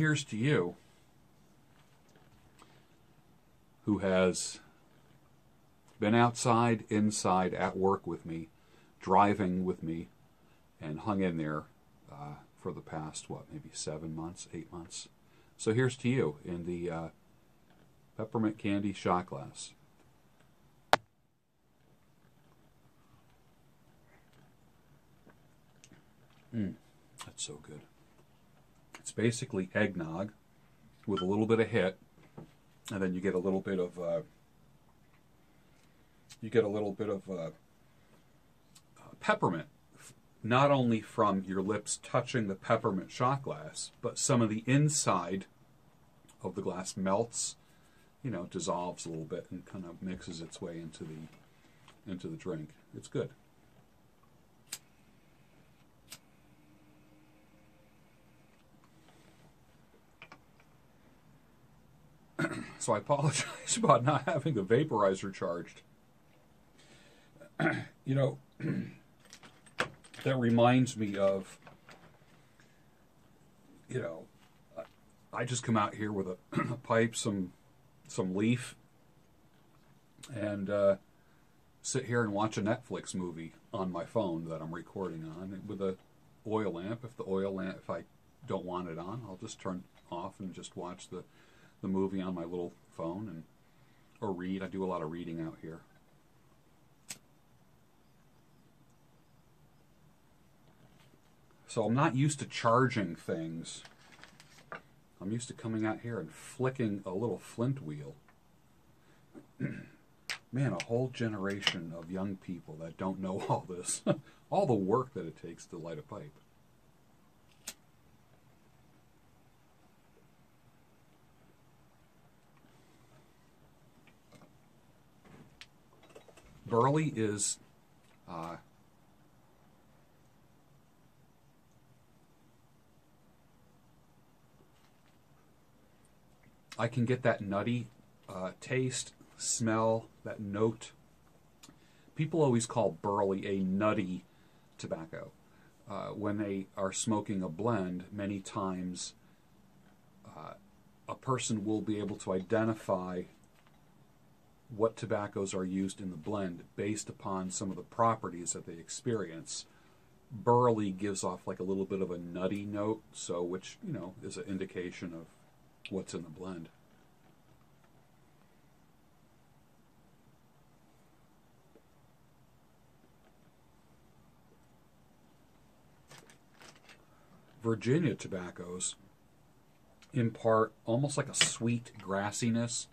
here's to you who has been outside, inside, at work with me, driving with me, and hung in there uh, for the past, what, maybe seven months, eight months. So here's to you in the uh, peppermint candy shot glass. Mm, that's so good. It's basically eggnog with a little bit of hit, and then you get a little bit of uh, you get a little bit of uh, uh, peppermint, not only from your lips touching the peppermint shot glass, but some of the inside of the glass melts, you know, dissolves a little bit and kind of mixes its way into the into the drink. It's good. So I apologize about not having the vaporizer charged. you know, that reminds me of, you know, I just come out here with a, a pipe, some some leaf, and uh, sit here and watch a Netflix movie on my phone that I'm recording on with a oil lamp. If the oil lamp, if I don't want it on, I'll just turn off and just watch the the movie on my little phone and or read. I do a lot of reading out here. So I'm not used to charging things. I'm used to coming out here and flicking a little flint wheel. Man, a whole generation of young people that don't know all this, all the work that it takes to light a pipe. Burley is uh, I can get that nutty uh, taste, smell, that note. People always call burley a nutty tobacco. Uh, when they are smoking a blend, many times uh, a person will be able to identify what tobaccos are used in the blend based upon some of the properties that they experience. Burley gives off like a little bit of a nutty note, so which you know is an indication of what's in the blend. Virginia tobaccos impart almost like a sweet grassiness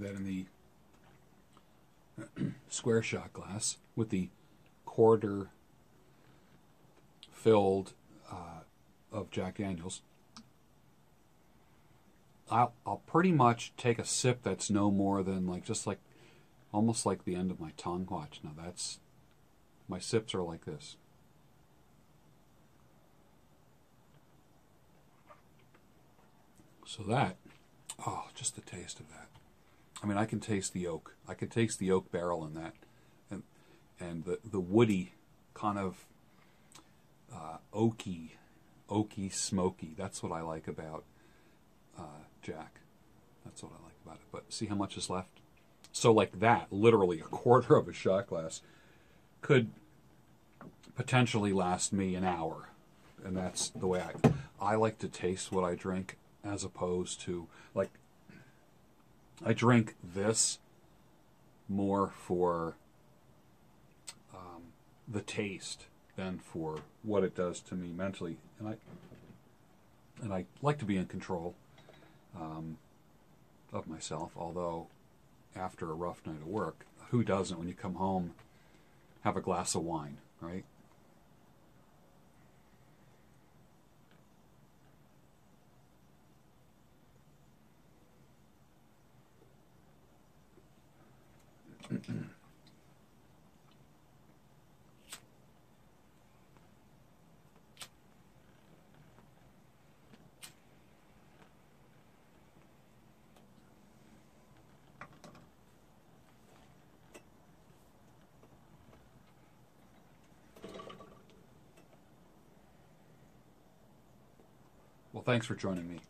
then in the square shot glass with the quarter filled uh, of Jack Daniels. I'll, I'll pretty much take a sip that's no more than like just like almost like the end of my tongue. Watch now. That's my sips are like this. So that, oh, just the taste of that. I mean, I can taste the oak. I can taste the oak barrel in that, and and the the woody kind of uh, oaky, oaky, smoky. That's what I like about uh, Jack. That's what I like about it. But see how much is left. So like that, literally a quarter of a shot glass could potentially last me an hour, and that's the way I I like to taste what I drink as opposed to like I drink this more for um, the taste than for what it does to me mentally, and I and I like to be in control um, of myself, although after a rough night of work, who doesn't when you come home have a glass of wine, right? Well, thanks for joining me.